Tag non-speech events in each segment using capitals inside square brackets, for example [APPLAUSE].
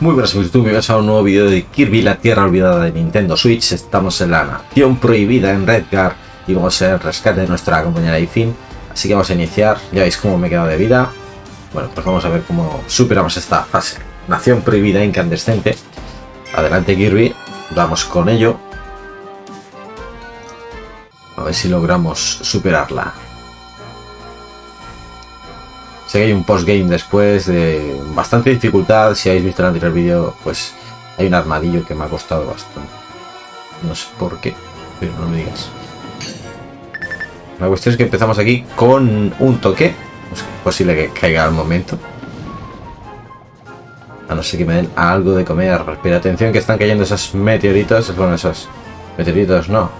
Muy buenas amigos, bienvenidos a un nuevo vídeo de Kirby, la tierra olvidada de Nintendo Switch. Estamos en la nación prohibida en Redgar y vamos a el rescate de nuestra compañera Ifin. Así que vamos a iniciar, ya veis cómo me he quedado de vida. Bueno, pues vamos a ver cómo superamos esta fase. Nación prohibida incandescente. Adelante Kirby, vamos con ello. A ver si logramos superarla. Sé que hay un postgame después de bastante dificultad. Si habéis visto el anterior vídeo, pues hay un armadillo que me ha costado bastante. No sé por qué, pero no me digas. La cuestión es que empezamos aquí con un toque. Es posible que caiga al momento. A no ser que me den algo de comer. Pero atención que están cayendo esos meteoritos. Bueno, esos meteoritos no.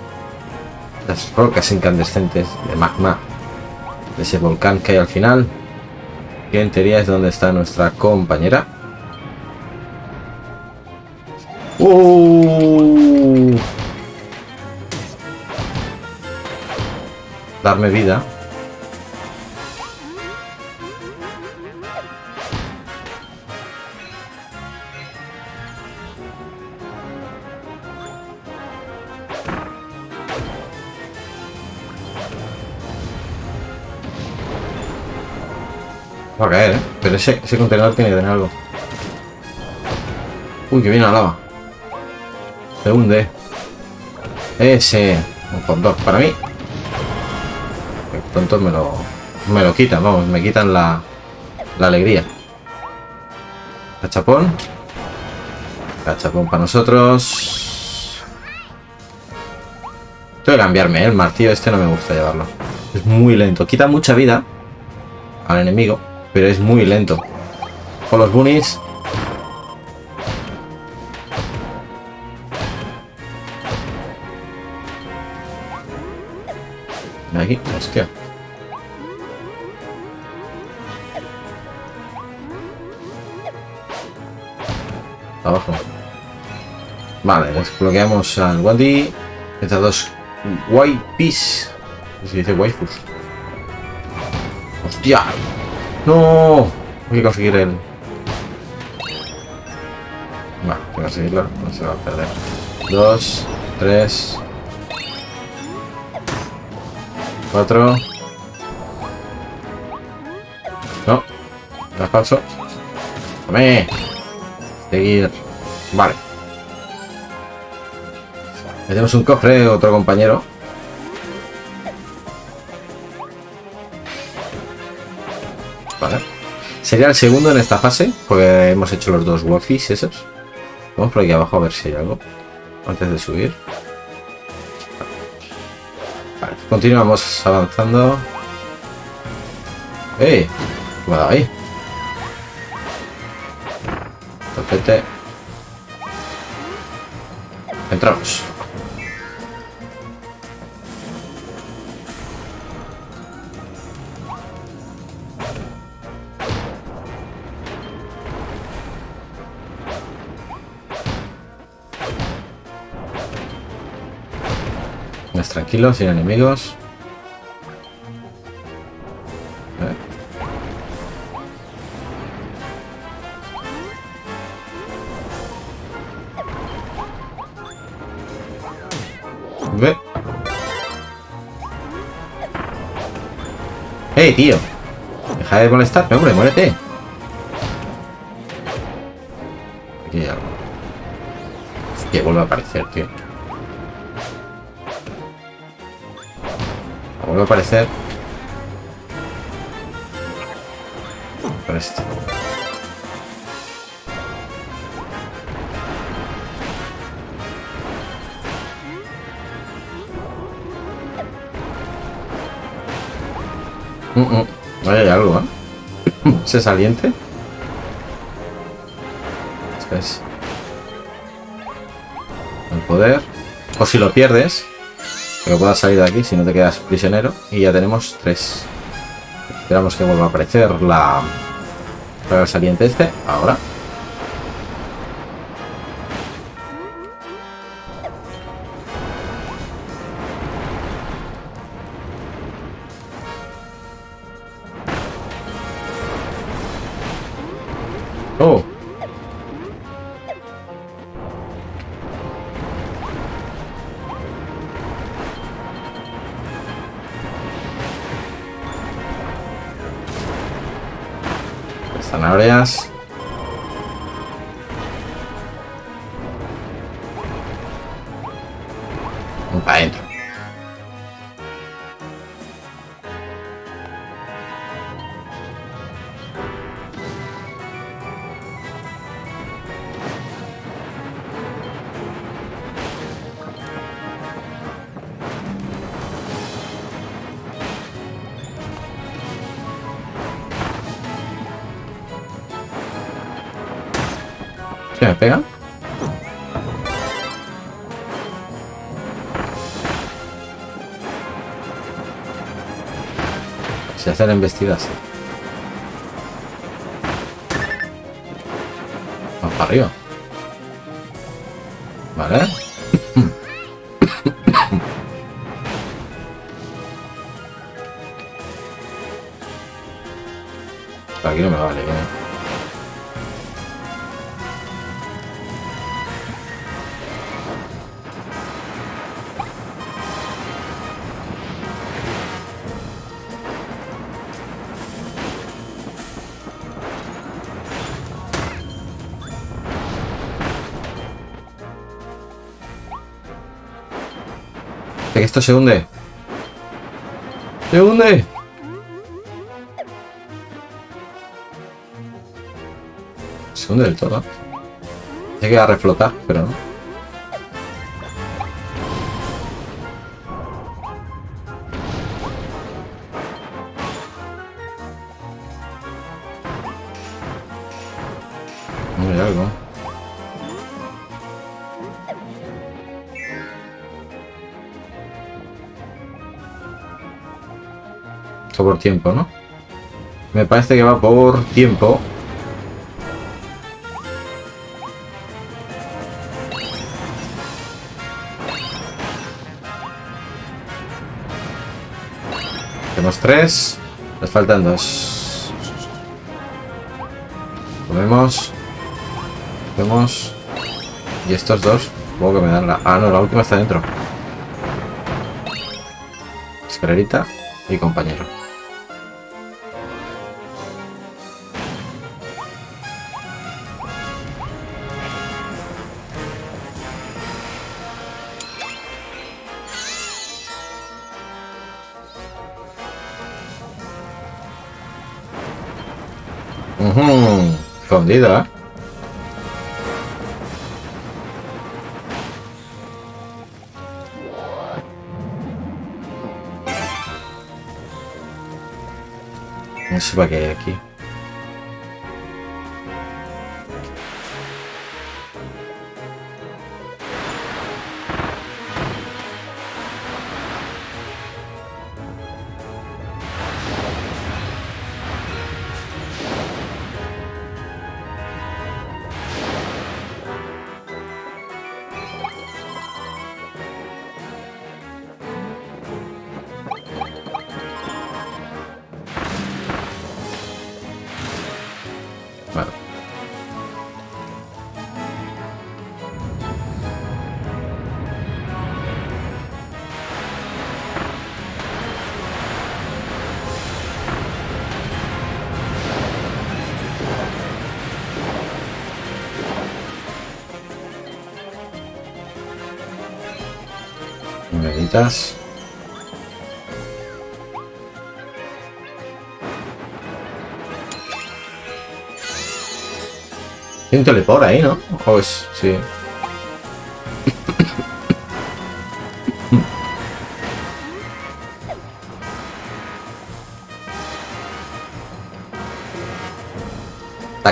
Las rocas incandescentes de magma. De ese volcán que hay al final. Que en teoría es donde está nuestra compañera. ¡Uh! Darme vida. Va a caer, ¿eh? Pero ese, ese contenedor tiene que tener algo. Uy, que viene la lava. Se hunde. Ese. Un hot dog para mí. Que pronto me lo, me lo quitan, vamos, me quitan la, la alegría. Cachapón. Cachapón para nosotros. Tengo que cambiarme, ¿eh? el martillo este no me gusta llevarlo. Es muy lento. Quita mucha vida al enemigo pero es muy lento. Con los bunnies. Aquí, hostia. Abajo. Vale, desbloqueamos al Wandy. Estas dos White Peace. Se dice waifus. ¡Hostia! ¡No! Hay que conseguir el... Bueno, hay que conseguirlo. No se va a perder. Dos, tres... Cuatro... No. No es falso. ¡Dame! Seguir. Vale. Tenemos un cofre, otro compañero. Sería el segundo en esta fase, porque hemos hecho los dos Wolfies esos. Vamos por aquí abajo a ver si hay algo. Antes de subir. Continuamos avanzando. ¡Eh! ¿Qué me. Entramos. Más tranquilo, sin enemigos. ¿Eh? Ve. ¡Eh, tío! Deja de molestarme, hombre, muérete. Aquí hay algo. Hostia, vuelve a aparecer, tío. Vuelve a aparecer. Esto. Mm, mm. Hay algo, ¿eh? [LAUGHS] Ese saliente. Esto es. El poder. O si lo pierdes, que puedas salir de aquí si no te quedas prisionero. Y ya tenemos tres. Esperamos que vuelva a aparecer la... Para saliente este. Ahora. Me pega? Se hace la embestida así. Vamos para arriba. Esto se hunde. ¡Se hunde! Se hunde del todo. Se queda a reflotar, pero no. Por tiempo, ¿no? Me parece que va por tiempo. Tenemos tres. Nos faltan dos. Comemos. Comemos. Y estos dos. Supongo que me dan la... Ah, no, la última está dentro. Escalerita y compañero. Escondida, ¿eh? No sé Moneditas. Hay un teleport ahí, ¿no? O es... sí.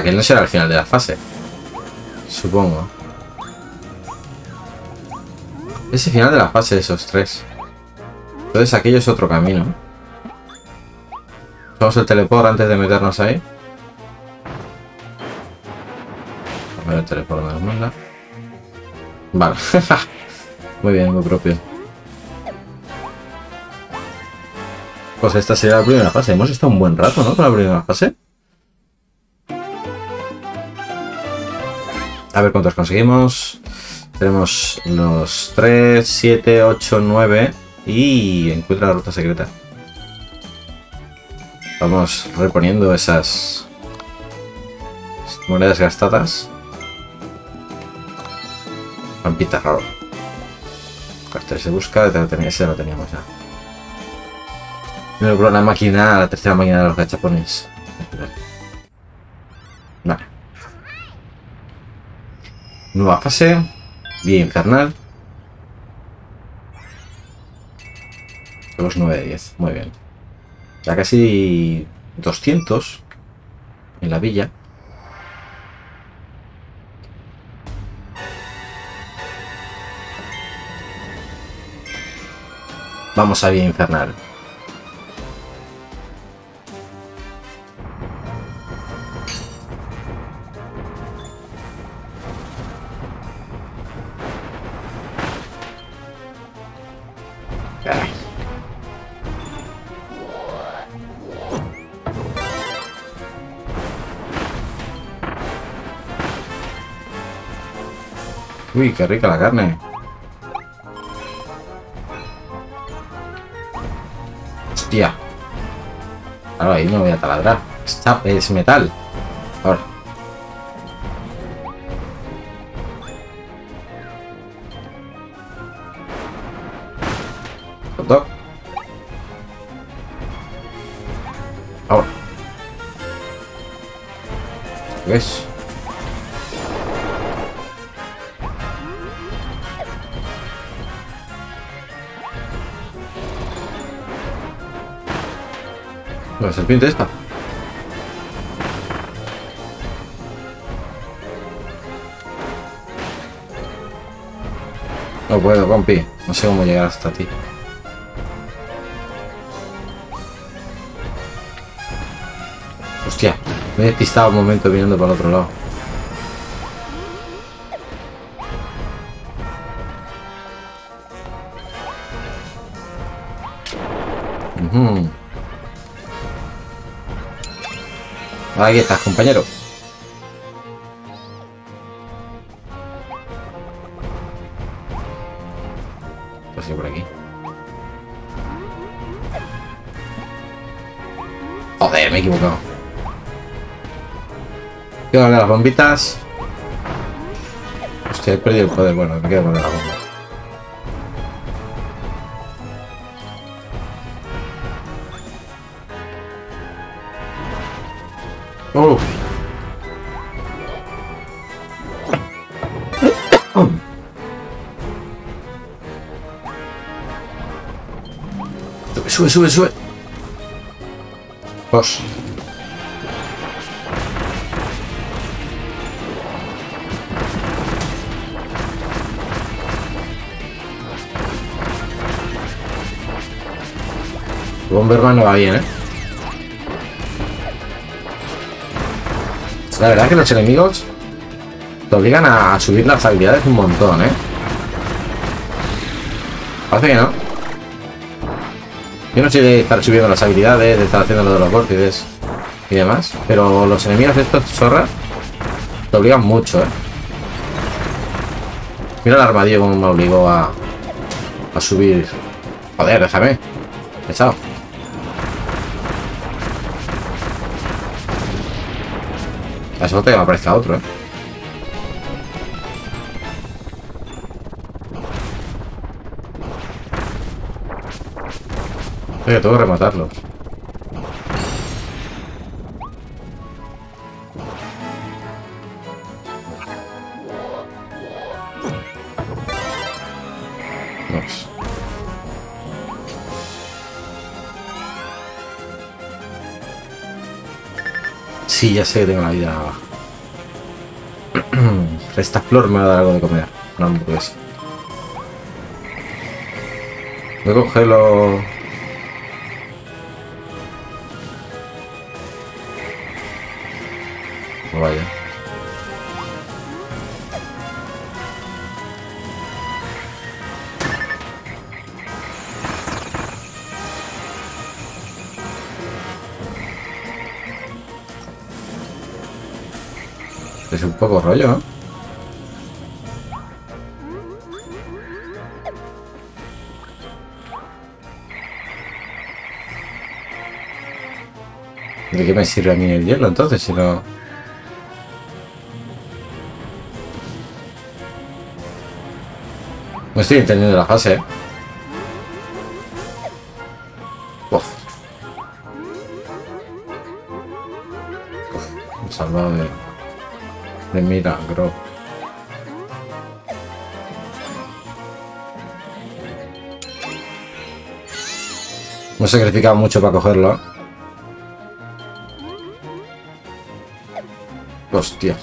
Que no será el final de la fase. Supongo. Es el final de la fase de esos tres. Entonces aquello es otro camino. Usamos el teleport antes de meternos ahí. El teleport me lo manda. Vale. [LAUGHS] muy bien, muy propio. Pues esta sería la primera fase. Hemos estado un buen rato, ¿no? Con la primera fase. A ver cuántos conseguimos. Tenemos los 3, 7, 8, 9 y encuentra la ruta secreta. Vamos reponiendo esas Monedas gastadas. Pampita raro. Cartel se busca, ese lo teníamos ya. No la máquina, la tercera máquina de los gachapones. Vale. Nueva fase. Vía infernal. Los 9 de 10. Muy bien. Ya casi 200 en la villa. Vamos a vía infernal. Uy, qué rica la carne. Hostia. Ahora ahí no voy a taladrar. Esta es metal. Ahora. Ahora. ¿Ves? La serpiente esta. No puedo, compi. No sé cómo llegar hasta ti. Hostia, me he despistado un momento viniendo para el otro lado. Aquí estás, compañero. Pues por aquí. Joder, me he equivocado. Quiero darle las bombitas. Hostia, he perdido el poder. Bueno, me quedo con la bomba. Sube, sube, sube. Dos. Bomberman no va bien, ¿eh? La verdad es que los enemigos te obligan a subir las habilidades un montón, ¿eh? Parece que no. Yo no sé de estar subiendo las habilidades, de estar haciendo lo de los vórtices y demás, pero los enemigos de estos zorras te obligan mucho, ¿eh? Mira el armadillo como me obligó a, a subir. Joder, déjame. Suerte que me aparezca otro, ¿eh? Oye, tengo que rematarlos. Sí, ya sé que tengo la vida abajo. [CLEARS THROAT] Esta flor me va a dar algo de comer. Una hamburguesa. Voy a cogerlo... vaya. Es un poco rollo, ¿no? ¿De qué me sirve a mí el hielo entonces si no... No estoy entendiendo la fase, ¿eh? Salvado de... De milagro. Me he sacrificado mucho para cogerlo. ¿eh? Hostia.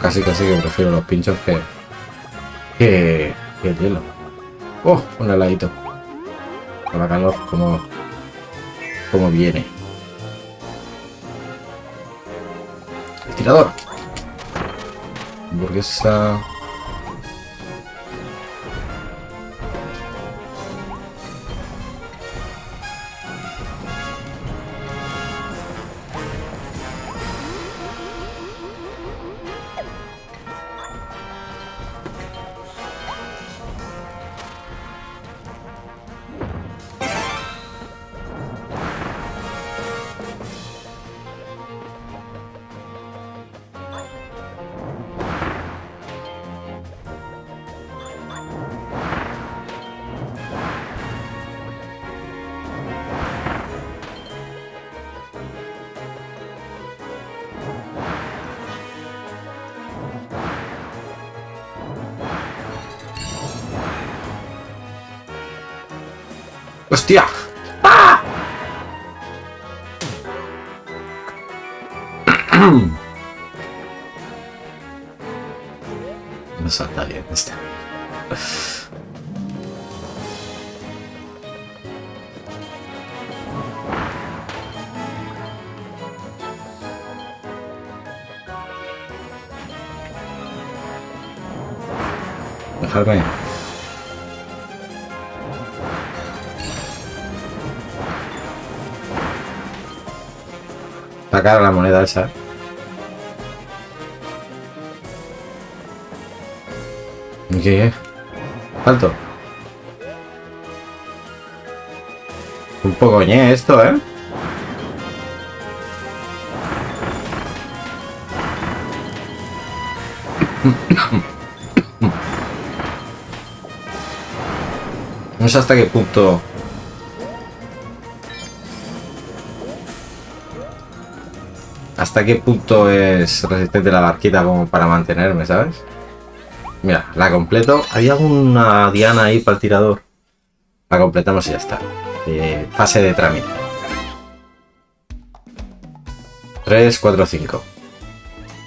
Casi casi que prefiero los pinchos que... Que... que el hielo. Oh, un heladito. Con la calor, como... Como viene. El tirador. Hamburguesa... ¡Hostia! ¡Ah! No salta bien esta. Dejarme. Está cara la moneda esa. ¿Qué? Alto. Un poco ñe esto, ¿eh? [COUGHS] No sé hasta qué punto ¿Hasta qué punto es resistente la barquita como para mantenerme, sabes? Mira, la completo. Había una diana ahí para el tirador. La completamos y ya está. Eh, fase de trámite. 3, 4, 5.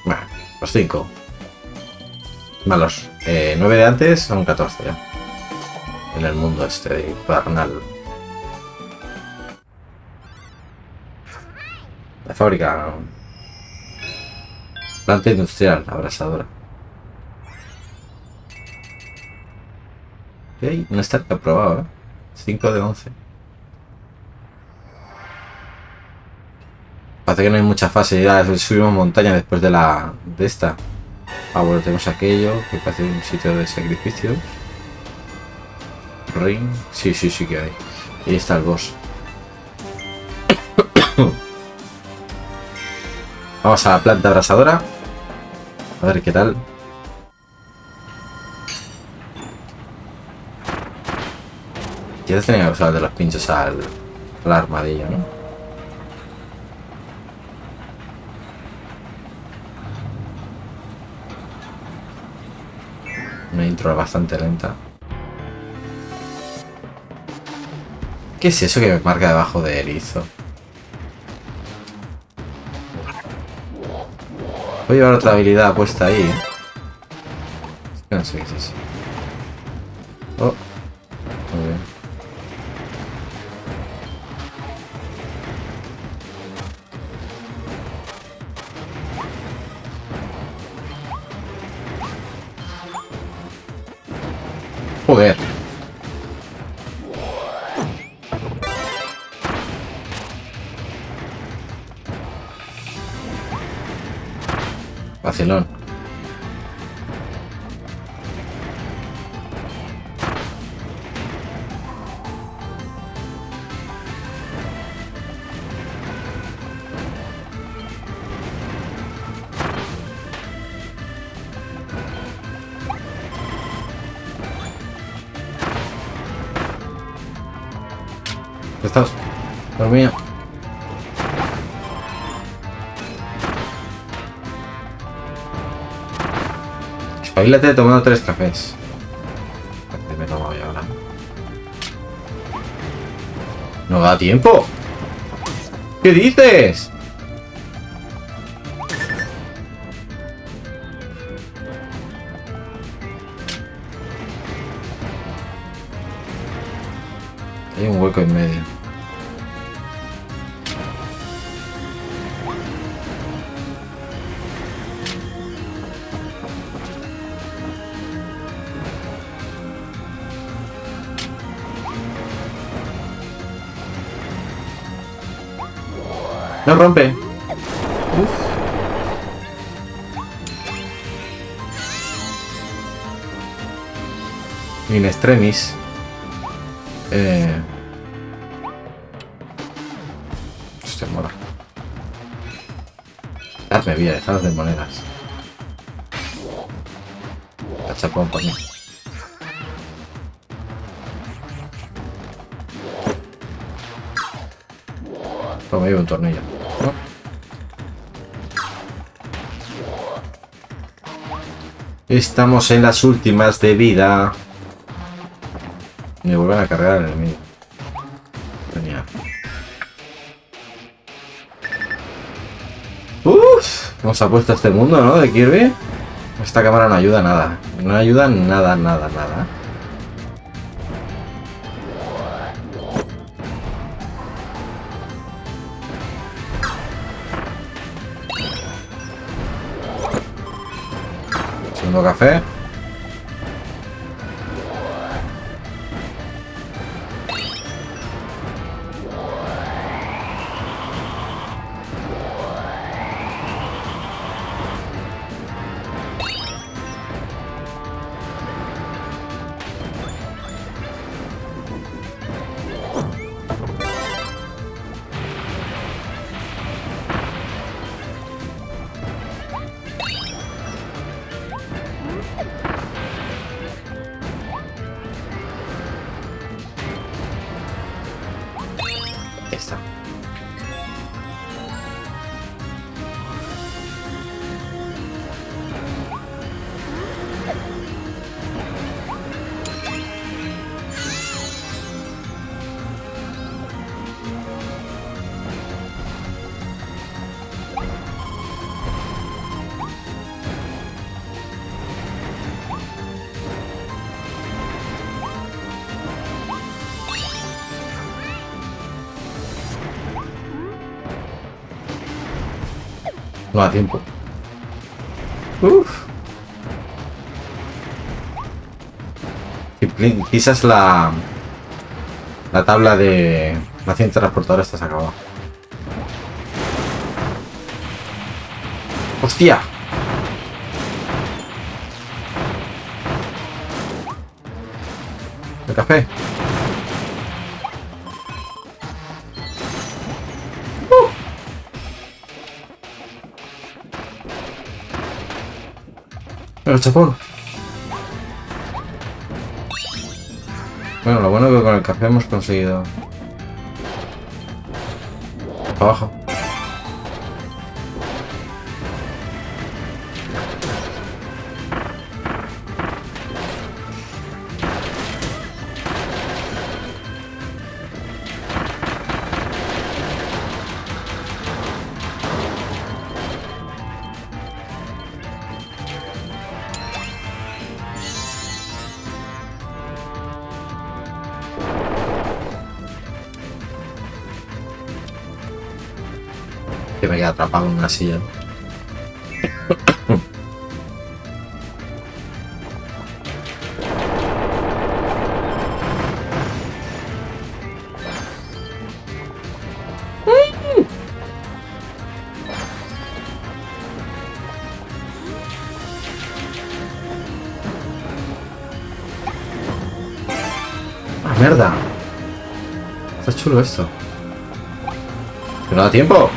Bueno, los 5. Malos. Eh, 9 de antes son 14 ya. En el mundo este de Infernal. La fábrica Planta industrial, abrasadora. Ok, no está aprobado, ¿eh? 5 de 11. Parece que no hay mucha fase, ya subimos montaña después de la de esta. Ah, bueno, tenemos aquello, que parece un sitio de sacrificios. Ring, sí, sí, sí que hay. Ahí está el boss. [COUGHS] Vamos a la planta abrasadora. A ver qué tal. Quizás tenía que usar de los pinchos al, al armadillo, ¿no? Una intro bastante lenta. ¿Qué es eso que me marca debajo de erizo? Voy a llevar otra habilidad puesta ahí. No sé qué es eso. Oh. Muy bien. Joder. Vacilón. Espabilate tomando tres cafés. Me he tomado ya ahora. No da tiempo. ¿Qué dices? No rompe. Uf. In extremis. Eh... Hostia, mola. Dame vida, dejad de monedas. Cachapón mí. Toma, llevo un tornillo. Estamos en las últimas de vida. Me vuelven a cargar el enemigo. Genial. ¿cómo se ha puesto este mundo, no? De Kirby. Esta cámara no ayuda nada. No ayuda nada, nada, nada. Segundo café. Da tiempo. Uf. Pisas la la tabla de la cinta transportadora estás acabado. ¡Hostia! ¿El café? El chapón. Bueno, lo bueno es que con el café hemos conseguido. Abajo. En una silla. ¡Ah, mierda! Está chulo esto. ¡Que no da tiempo!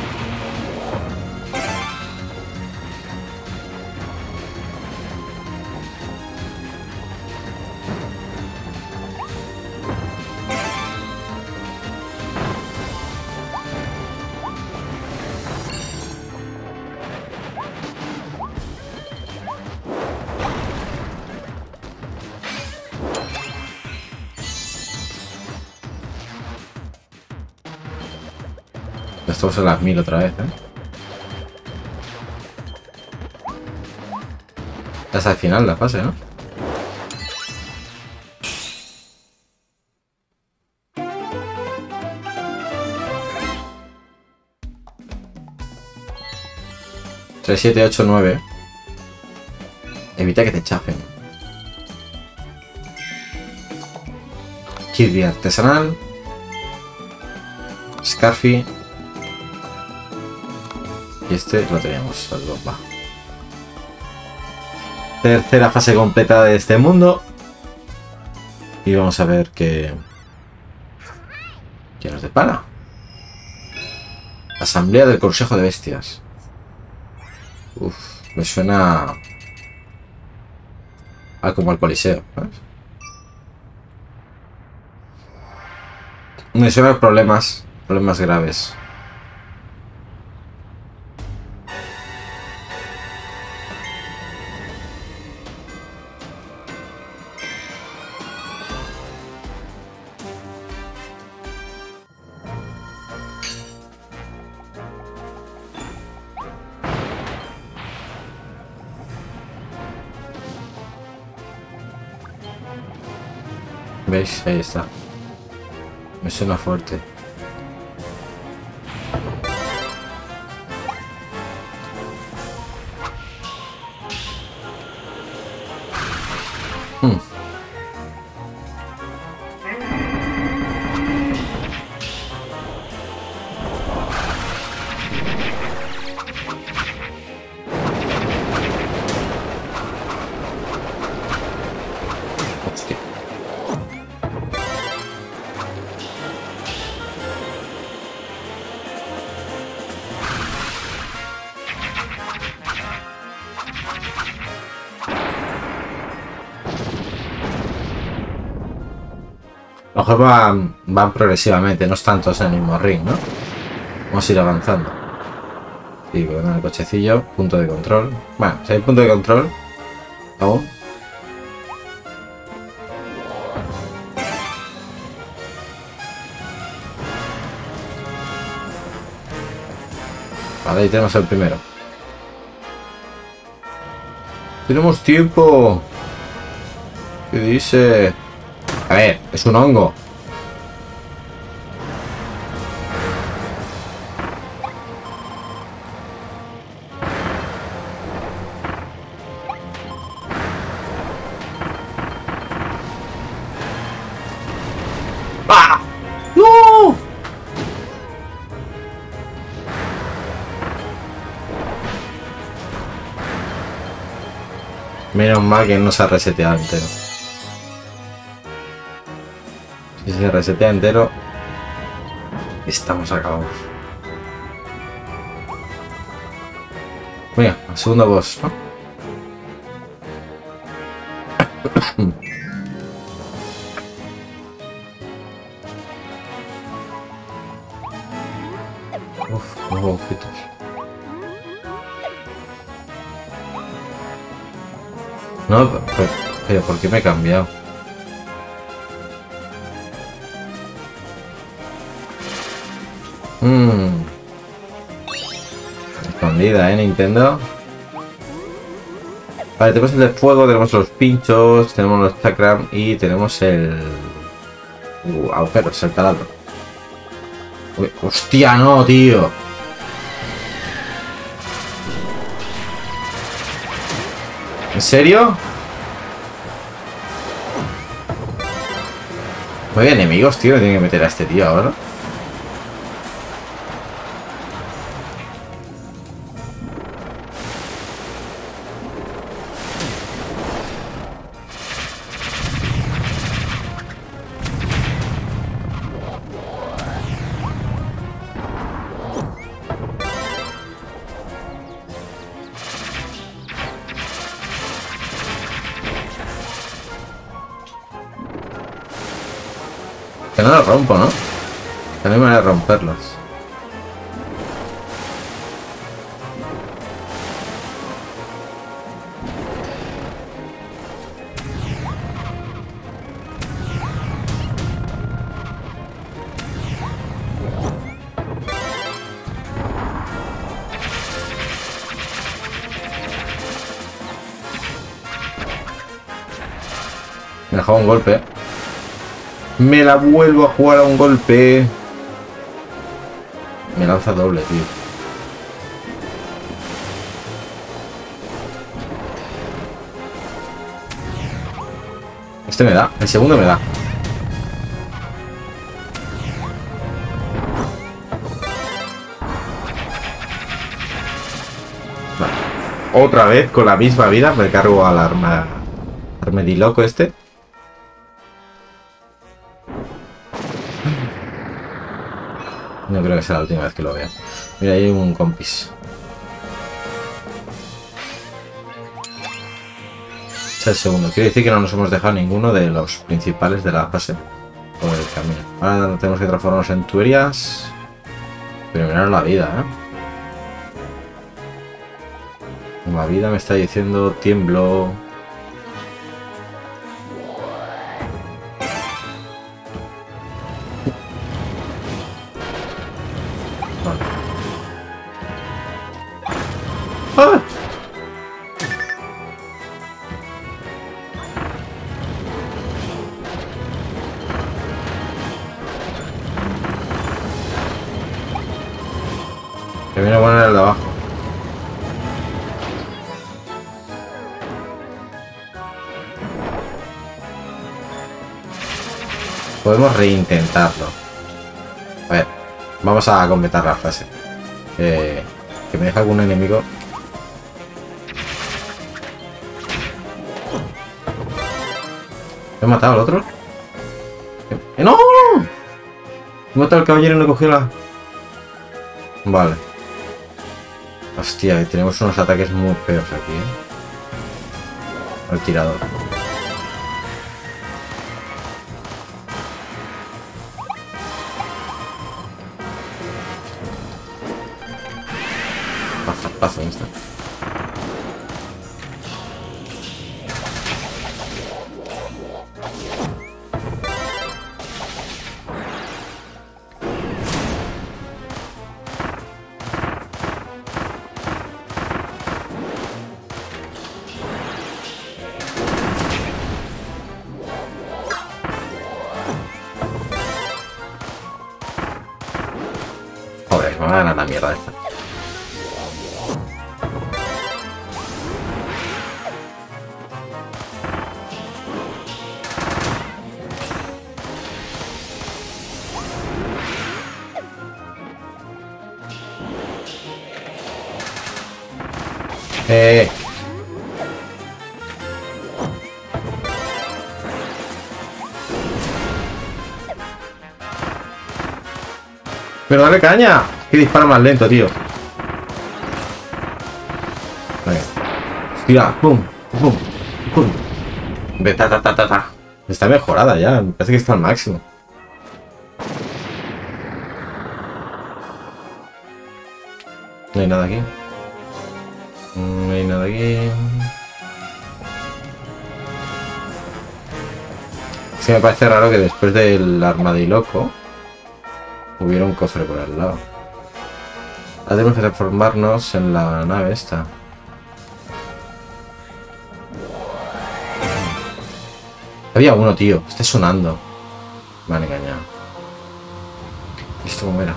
Estamos en las mil otra vez, ¿eh? Es al final la fase, ¿no? Tres, siete, ocho, nueve. Evita que te chafen. Kirby artesanal. Scarfy. Y este lo teníamos al va. Tercera fase completa de este mundo. Y vamos a ver qué... ¿Qué nos depara? Asamblea del Consejo de Bestias. Uf, me suena... A como al Coliseo. Me suena problemas, problemas graves. Ahí está. Me suena fuerte. Van, progresivamente, no están todos en el mismo ring, ¿no? Vamos a ir avanzando. Sí, con el cochecillo, punto de control. Bueno, si hay punto de control, aún. Vale, ahí tenemos el primero. Tenemos tiempo. ¿Qué dice? A ver, es un hongo. Mal que no se ha reseteado entero. Si se resetea entero, estamos acabados. Venga, el segundo boss, ¿no? [COUGHS] Uf. No, pero, pero ¿por qué me he cambiado? Mmm. Escondida, ¿eh, Nintendo? Vale, tenemos el de fuego, tenemos los pinchos, tenemos los chakram y tenemos el... Uh, agujeros, el taladro. Uy, ¡Hostia, no, tío! ¿En serio? No hay enemigos, tío. Tienen que meter a este tío ahora. rompo, ¿no? También van a romperlos. Me dejó un golpe. ¿eh? Me la vuelvo a jugar a un golpe. Me lanza doble, tío. Este me da. El segundo me da. Otra vez con la misma vida me cargo al arma... Armediloco este. No creo que sea la última vez que lo vea. Mira, ahí hay un compis. Es el segundo. Quiere decir que no nos hemos dejado ninguno de los principales de la fase. Por el camino. Ahora tenemos que transformarnos en tuerías. Primero la vida, ¿eh? La vida me está diciendo tiemblo. Reintentarlo. Vamos a completar la fase. Que me deja algún enemigo. ¿He matado al otro? ¡Eh, ¡No! He matado al caballero y no he cogido la... Vale. Hostia, tenemos unos ataques muy feos aquí, ¿eh? El tirador. Dale caña. Que dispara más lento, tío. Venga. Tira, pum, pum, pum. Ta, ta, ta, ta, ta. Está mejorada ya. Me parece que está al máximo. No hay nada aquí. No hay nada aquí. Sí, me parece raro que después del armadiloco hubiera un cofre por al lado. Ahora tenemos que transformarnos en la nave esta. Había uno, tío. Está sonando. Me han engañado. ¿Esto cómo era?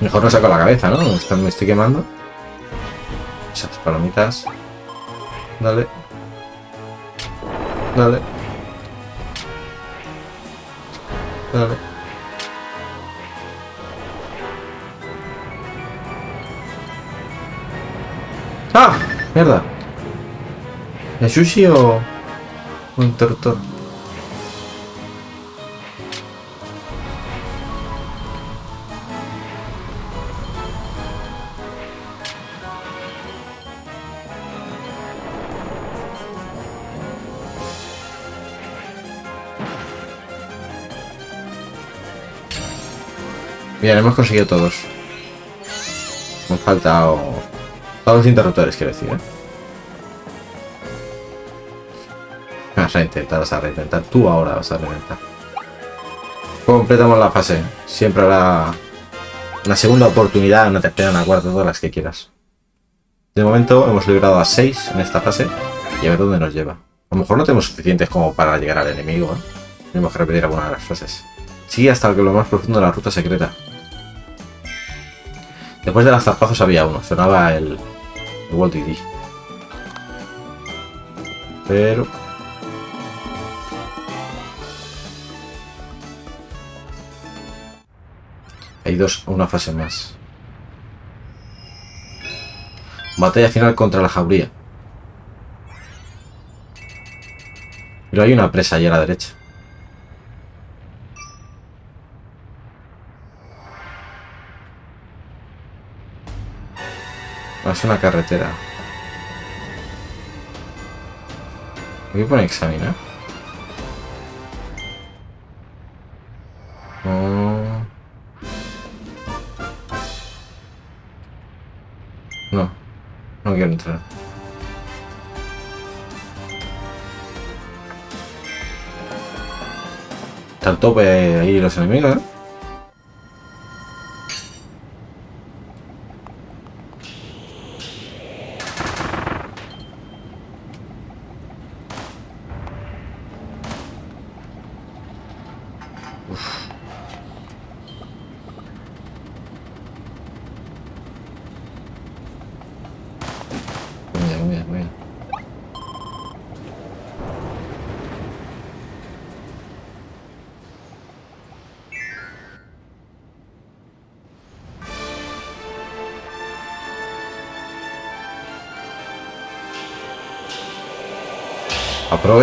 Mejor no saco la cabeza, ¿no? Me estoy quemando. Esas palomitas. Dale. Dale. Dale. ¡Ah! ¡Mierda! ¿Es sushi o un interruptor? Bien, hemos conseguido todos. Nos faltado... Todos los interruptores, quiero decir, ¿eh? Vas a intentar, vas a reintentar. Tú ahora vas a reintentar. Completamos la fase. Siempre habrá una segunda oportunidad, una tercera, una cuarta, todas las que quieras. De momento hemos librado a 6 en esta fase y a ver dónde nos lleva. A lo mejor no tenemos suficientes como para llegar al enemigo, ¿eh? Tenemos que repetir alguna de las fases. Sigue hasta lo más profundo de la ruta secreta. Después de las zarpazos había uno, sonaba el, el Disney. Pero... Hay dos, una fase más. Batalla final contra la jauría. Pero hay una presa ahí a la derecha. Es una carretera. Aquí pone examinar. No. No. No quiero entrar. Están tope ahí los enemigos, ¿eh?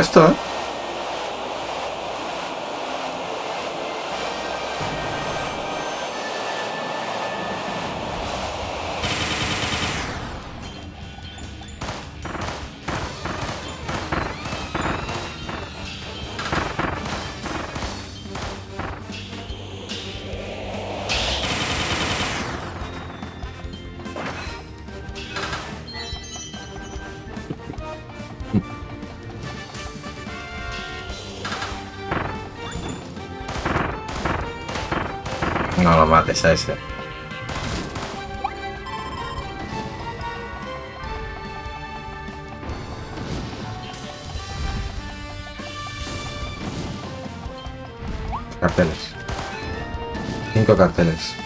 Esto. No lo mates a ese. Carteles. Cinco carteles.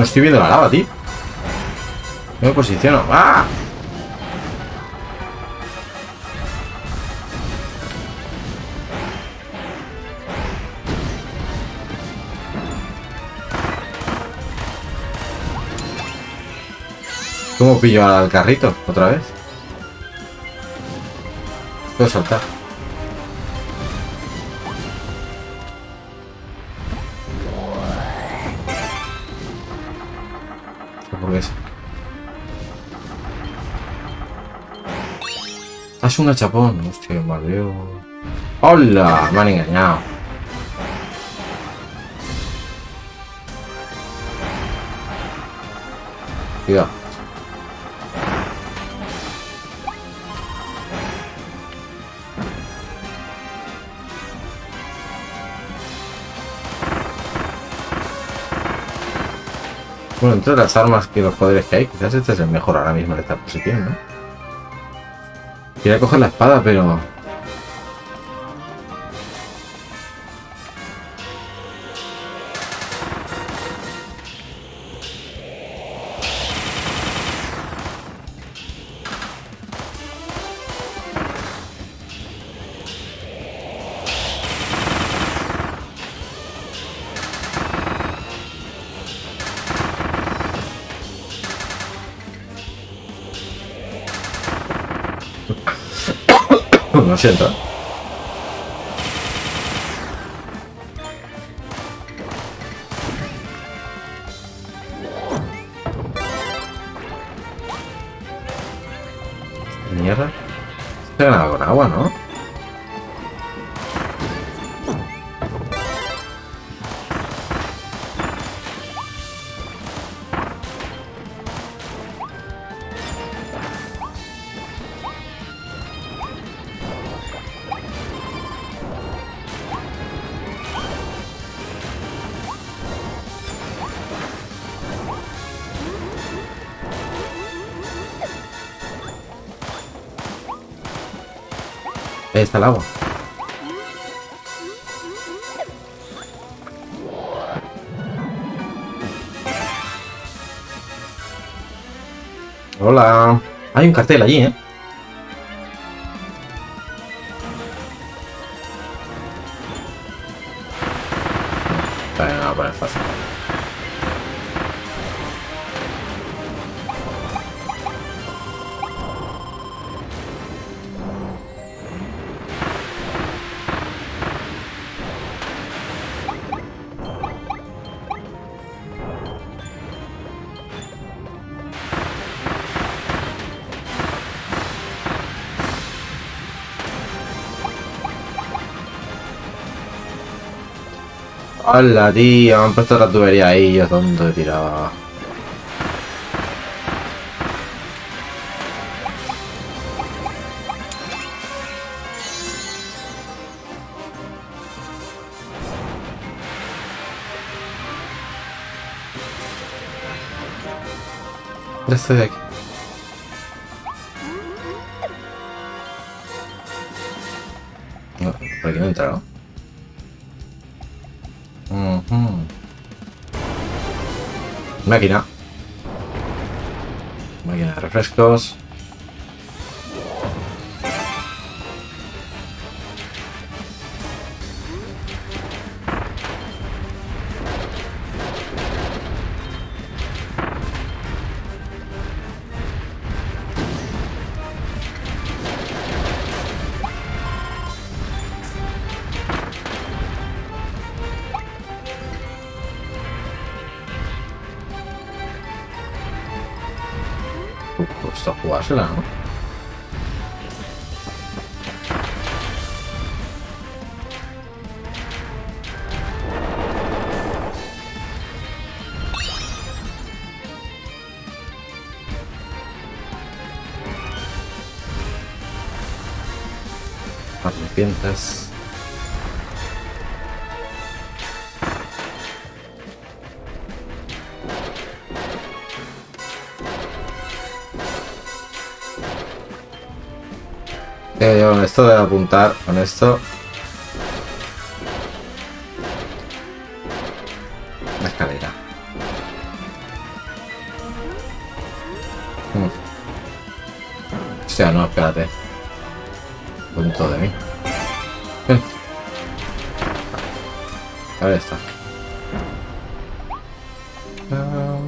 No estoy viendo la lava, tío. Me posiciono. ¡Ah! ¿Cómo pillo al carrito otra vez? Puedo saltar. Es un gachapón. Hostia, maldeo. ¡Hola! Me han engañado. Cuidado. Bueno, entre las armas que los poderes que hay, quizás este es el mejor ahora mismo en esta posición, ¿no? Quería coger la espada, pero... Lo siento. Está el agua. Hola. Hay un cartel allí, ¿eh? Hola, tío, han puesto la tubería ahí, yo tonto tiraba. Ya estoy aquí. No, por aquí no he entrado. Máquina. Máquina de refrescos. Yo, esto de apuntar, con esto. La escalera. Hmm. Hostia, no, espérate. Punto de mí. Ahí está. Ah.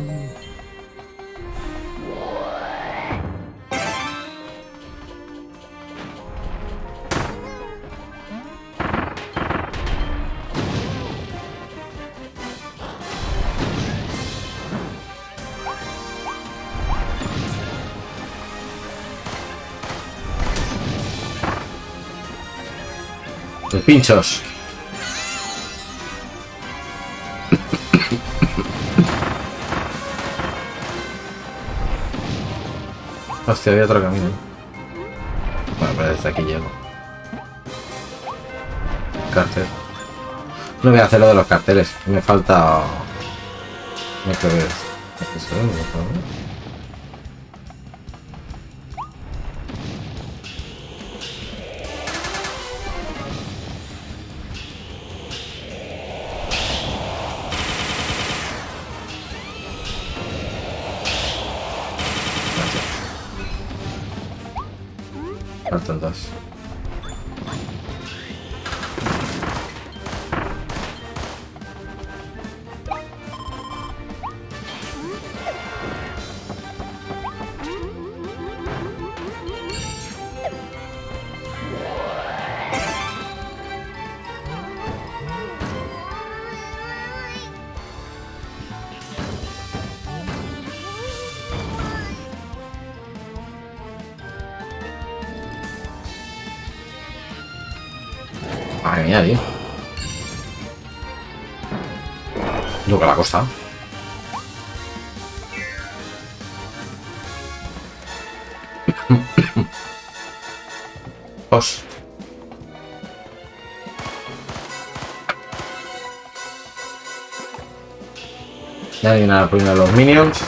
Los pinchos. Hostia, había otro camino. Bueno, pero desde aquí llego. Cartel. No voy a hacer lo de los carteles. Me falta... mía, tío. Lo que le ha costado. Os. Ya hay una primero los minions.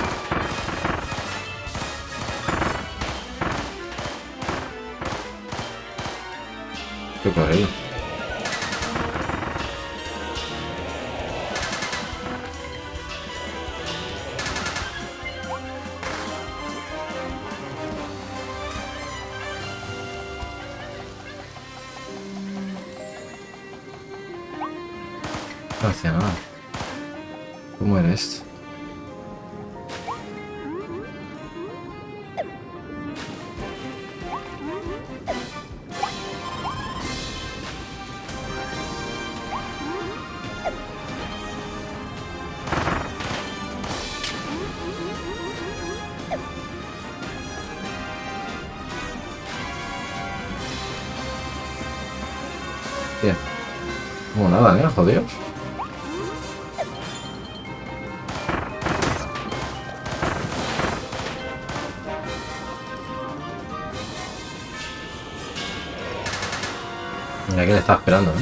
Mira que le está esperando, ¿eh?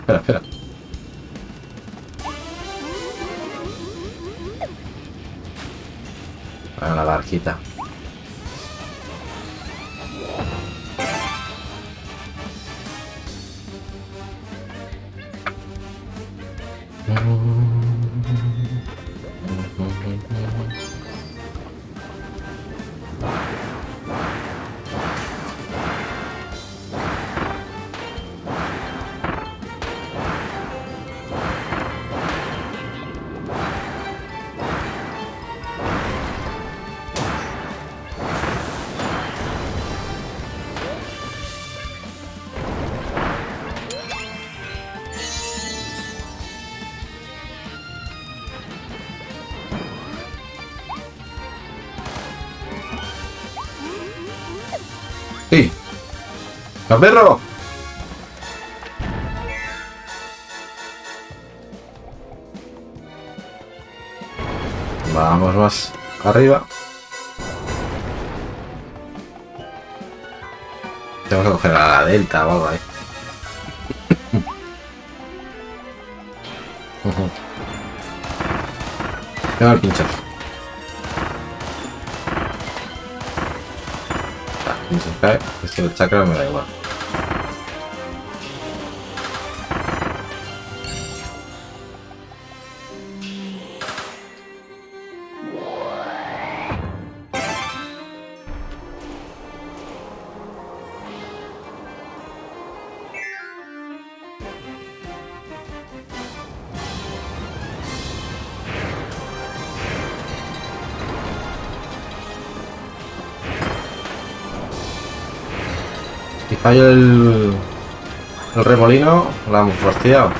Espera, espera. Bueno, la barquita. ¡A perro! Vamos más arriba. Tengo que coger a la delta o algo ahí. [LAUGHS] Tengo el pincho. Pincho cae. Es que el chakra me da igual. El, el remolino, la hemos fastidiado.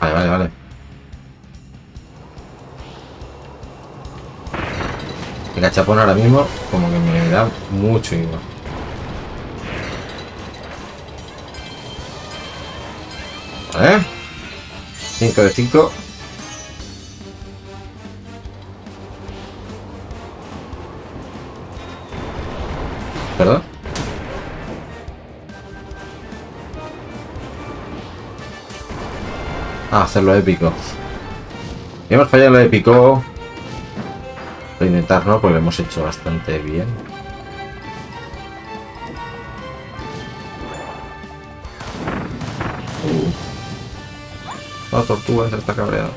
Vale, vale, vale. El gachapón ahora mismo como que me da mucho igual. Vale. 5 de 5. Perdón. Ah, hacerlo épico. Y hemos fallado lo épico. Voy a ¿no? Porque lo hemos hecho bastante bien. Tortuga se está cabreada.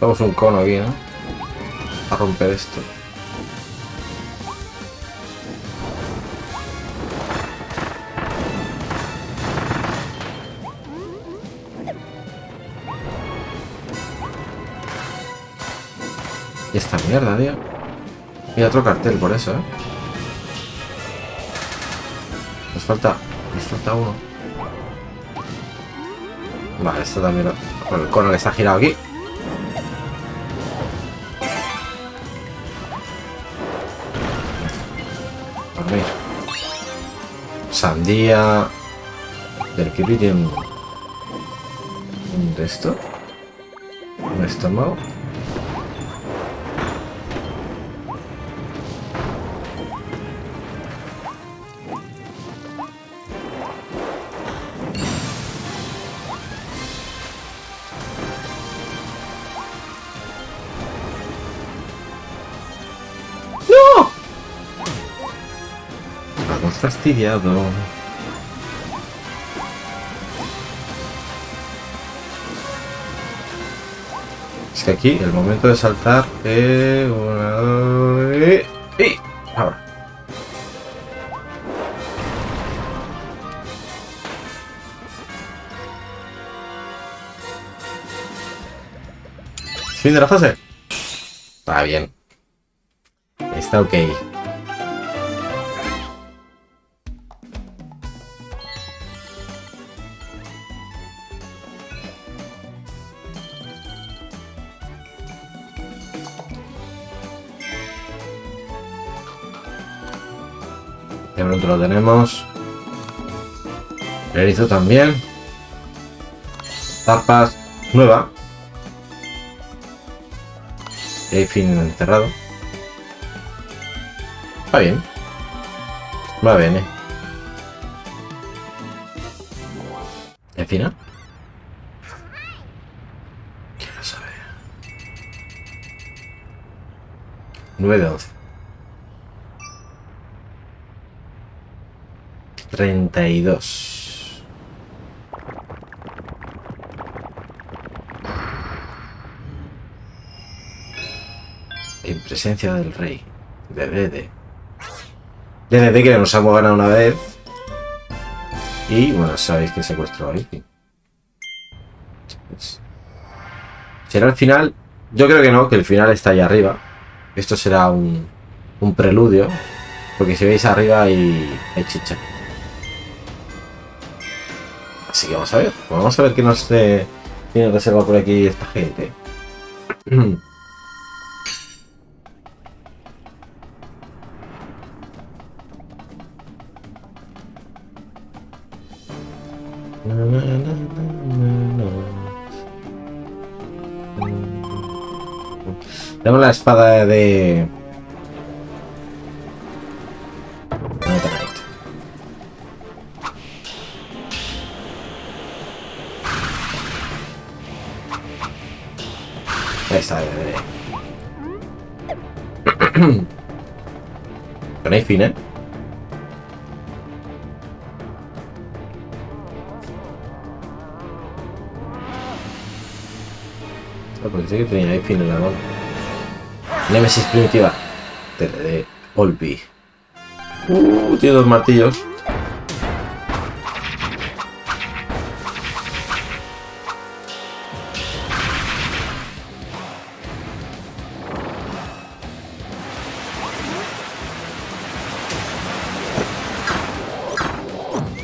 Vamos un cono aquí. A romper esto. Y esta mierda, tío. Y otro cartel por eso, ¿eh? Nos falta... Falta uno. Vale, esto también lo... Con el cono que está girado aquí. Dormir. Sandía. Del Kirby tiene un... Un de esto. Un estómago. Fastidiado. Es que aquí el momento de saltar es una y, y ahora. Fin de la fase. Está bien. Está ok. Lo tenemos. Erizo también. Tapas. Nueva. Y fin encerrado. Va bien. Va bien, eh. ¿Y al final? Quiero saber. 9 de 11. 32. En presencia del rey. De Dede. De Dede que nos hemos ganado una vez. Y bueno, sabéis que secuestró a Vicky. ¿Será el final? Yo creo que no, que el final está ahí arriba. Esto será un, un preludio. Porque si veis arriba hay, hay chicha. Así que vamos a ver. Vamos a ver qué nos eh, tiene reserva por aquí esta gente. [CLEARS THROAT] Tenemos la espada de... ¿eh? Ah, porque sé que tenía ahí en la mano. Nemesis primitiva. De, de Olby. Uh, tiene dos martillos.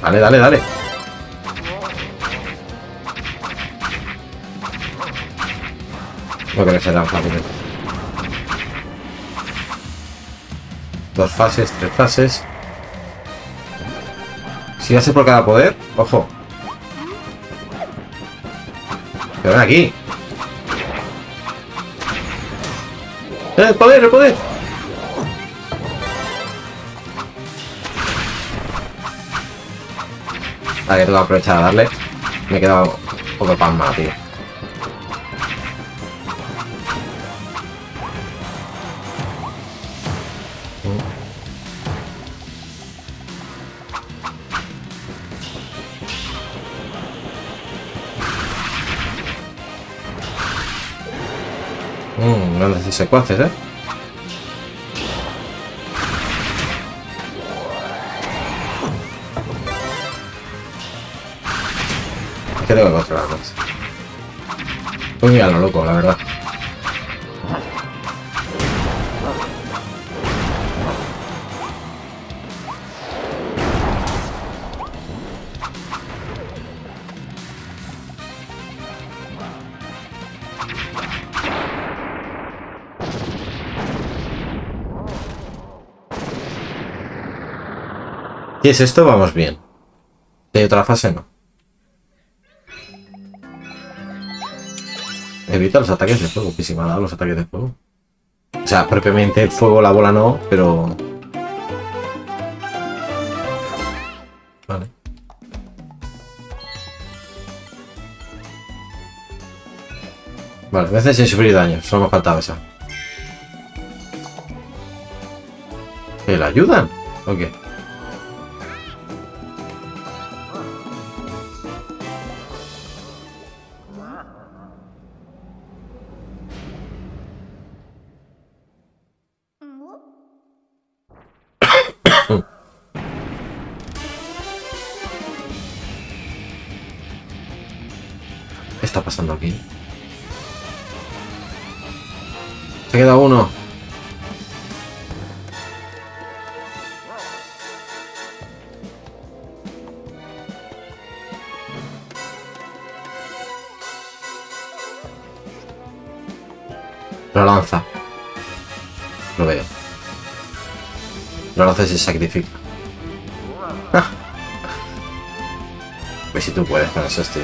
Dale, dale, dale. No creo que sea tan fácil. Dos fases, tres fases. Si ser por cada poder, ojo. Pero ven aquí. ¡Eh, el poder, el poder! Vale, que tengo que aprovechar a darle. Me he quedado un poco palma, tío. Mmm, grandes secuaces, ¿eh? Que tengo que controlarlos. Pues mira lo loco, la verdad. ¿Qué es esto? Vamos bien. ¿Hay otra fase? No. Evita los ataques de fuego, que si me ha dado los ataques de fuego. O sea, propiamente fuego la bola no, pero... Vale. Vale, veces sin sufrir daño, solo me faltaba esa. ¿Que le ayudan? ¿O? ¿Qué Y se sacrifica. Pues si tú puedes con esos, tío.